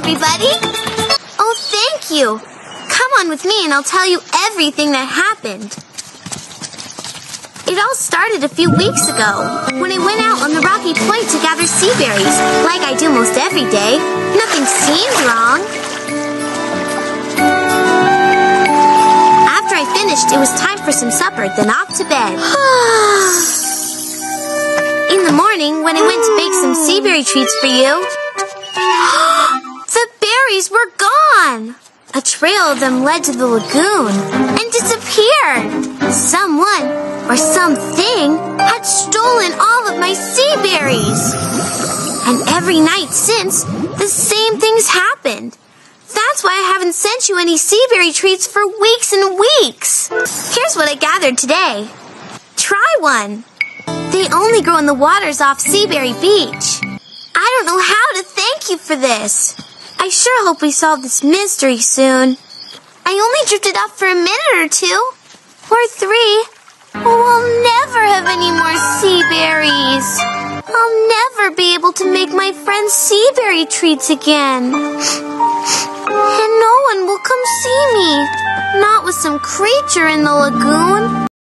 everybody! Oh, thank you. Come on with me and I'll tell you everything that happened. It all started a few weeks ago when I went out on the rocky point to gather sea berries, like I do most every day. Nothing seemed wrong. After I finished, it was time for some supper, then off to bed. In the morning, when I went to bake some sea berry treats for you, trail of them led to the lagoon and disappeared. Someone or something had stolen all of my sea berries. And every night since, the same things happened. That's why I haven't sent you any sea berry treats for weeks and weeks. Here's what I gathered today. Try one. They only grow in the waters off Seaberry Beach. I don't know how to thank you for this. I sure hope we solve this mystery soon. I only drifted off for a minute or two. Or three. We'll never have any more sea berries. I'll never be able to make my friends sea berry treats again. And no one will come see me. Not with some creature in the lagoon.